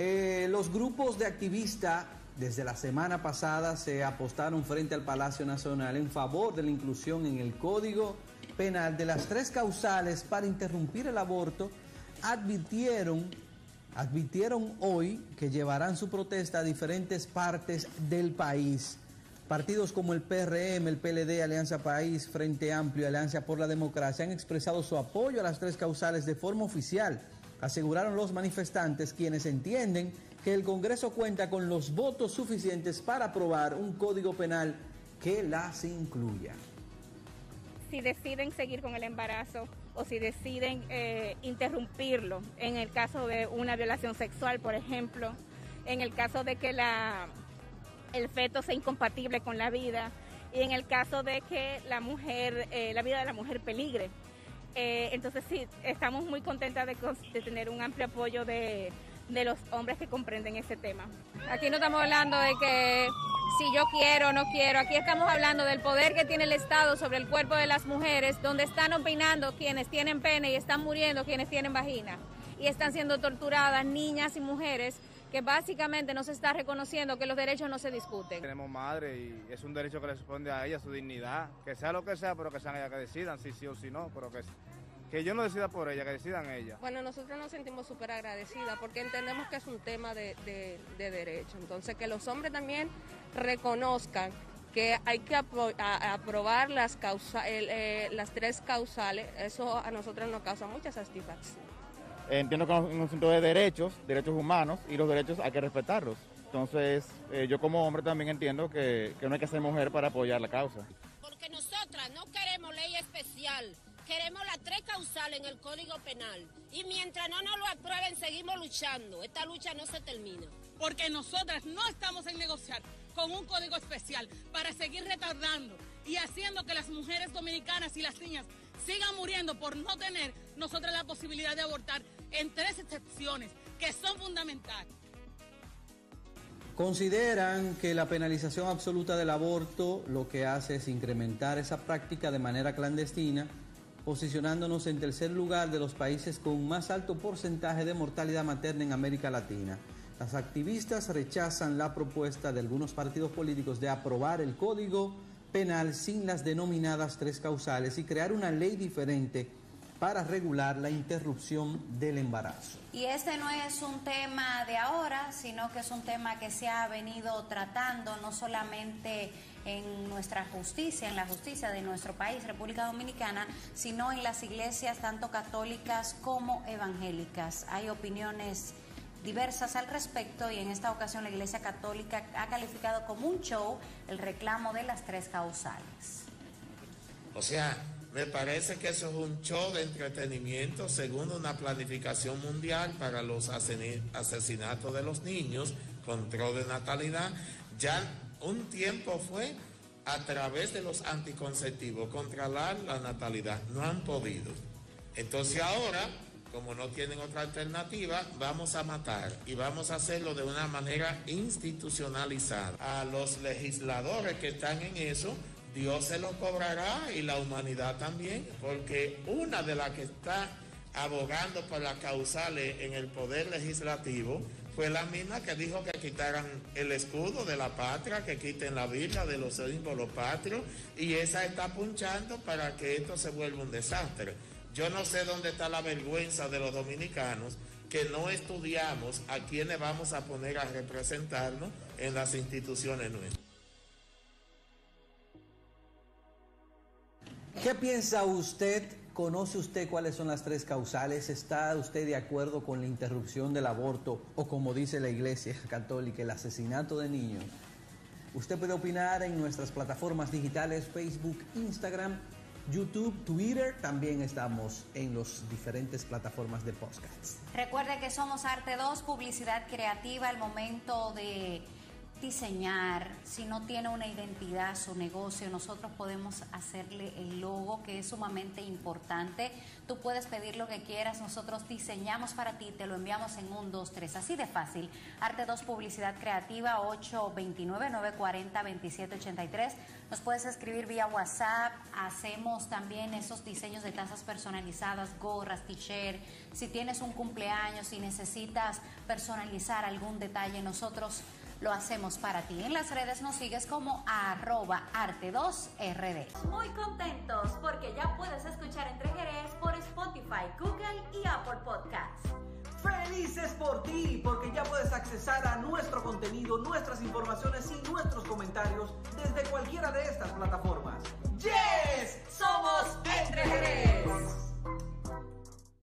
Eh, los grupos de activistas desde la semana pasada se apostaron frente al Palacio Nacional en favor de la inclusión en el Código Penal de las tres causales para interrumpir el aborto. Advirtieron, advirtieron hoy que llevarán su protesta a diferentes partes del país. Partidos como el PRM, el PLD, Alianza País, Frente Amplio, Alianza por la Democracia han expresado su apoyo a las tres causales de forma oficial aseguraron los manifestantes quienes entienden que el Congreso cuenta con los votos suficientes para aprobar un código penal que las incluya. Si deciden seguir con el embarazo o si deciden eh, interrumpirlo, en el caso de una violación sexual, por ejemplo, en el caso de que la, el feto sea incompatible con la vida y en el caso de que la mujer, eh, la vida de la mujer peligre. Eh, entonces sí, estamos muy contentas de, tener un amplio apoyo de, los hombres que comprenden ese tema. Aquí no estamos hablando de que si yo quiero o no quiero, aquí estamos hablando del poder que tiene el Estado sobre el cuerpo de las mujeres, donde están opinando quienes tienen pene y están muriendo quienes tienen vagina. Y están siendo torturadas niñas y mujeres que básicamente no se está reconociendo que los derechos no se discuten. Tenemos madre y es un derecho que le responde a ella, su dignidad, que sea lo que sea, pero que sean ellas que decidan, si sí o si no, pero que, que yo no decida por ella, que decidan ella. Bueno, nosotros nos sentimos súper agradecidas porque entendemos que es un tema de, de, derecho, entonces que los hombres también reconozcan que hay que aprobar las, causa, eh, las tres causales, eso a nosotros nos causa mucha satisfacción. Entiendo que es un asunto de derechos, derechos humanos, y los derechos hay que respetarlos. Entonces, eh, yo como hombre también entiendo que, que no hay que ser mujer para apoyar la causa. Porque nosotras no queremos ley especial, queremos las tres causales en el Código Penal. Y mientras no nos lo aprueben, seguimos luchando. Esta lucha no se termina. Porque nosotras no estamos en negociar con un código especial para seguir retardando y haciendo que las mujeres dominicanas y las niñas sigan muriendo por no tener nosotras la posibilidad de abortar en tres excepciones que son fundamentales. Consideran que la penalización absoluta del aborto lo que hace es incrementar esa práctica de manera clandestina, posicionándonos en tercer lugar de los países con más alto porcentaje de mortalidad materna en América Latina. Las activistas rechazan la propuesta de algunos partidos políticos de aprobar el código penal sin las denominadas tres causales y crear una ley diferente para regular la interrupción del embarazo. Y este no es un tema de ahora, sino que es un tema que se ha venido tratando no solamente en nuestra justicia, en la justicia de nuestro país, República Dominicana, sino en las iglesias tanto católicas como evangélicas. Hay opiniones diversas al respecto y en esta ocasión la Iglesia Católica ha calificado como un show el reclamo de las tres causales. O sea, me parece que eso es un show de entretenimiento según una planificación mundial para los asesinatos de los niños, control de natalidad. Ya un tiempo fue a través de los anticonceptivos controlar la natalidad. No han podido. Entonces ahora como no tienen otra alternativa, vamos a matar y vamos a hacerlo de una manera institucionalizada. A los legisladores que están en eso, Dios se lo cobrará y la humanidad también, porque una de las que está abogando por las causales en el poder legislativo fue la misma que dijo que quitaran el escudo de la patria, que quiten la Biblia de los símbolos patrios, y esa está punchando para que esto se vuelva un desastre. Yo no sé dónde está la vergüenza de los dominicanos que no estudiamos a quienes vamos a poner a representarnos en las instituciones nuestras. ¿Qué piensa usted? ¿Conoce usted cuáles son las tres causales? ¿Está usted de acuerdo con la interrupción del aborto o como dice la Iglesia Católica, el asesinato de niños? Usted puede opinar en nuestras plataformas digitales Facebook, Instagram YouTube, Twitter, también estamos en las diferentes plataformas de podcasts. Recuerde que somos Arte 2, publicidad creativa, el momento de diseñar, si no tiene una identidad su negocio, nosotros podemos hacerle el logo que es sumamente importante. Tú puedes pedir lo que quieras, nosotros diseñamos para ti, te lo enviamos en un, dos, tres, así de fácil. Arte 2 Publicidad Creativa 829-940-2783. Nos puedes escribir vía WhatsApp, hacemos también esos diseños de tazas personalizadas, gorras, t-shirt. Si tienes un cumpleaños y necesitas personalizar algún detalle, nosotros lo hacemos para ti. En las redes nos sigues como arroba arte2rd. Muy contentos porque ya puedes escuchar Entre Jerez por Spotify, Google y Apple Podcasts. Felices por ti, porque ya puedes accesar a nuestro contenido, nuestras informaciones y nuestros comentarios desde cualquiera de estas plataformas. ¡Yes! ¡Somos Entre Jerez!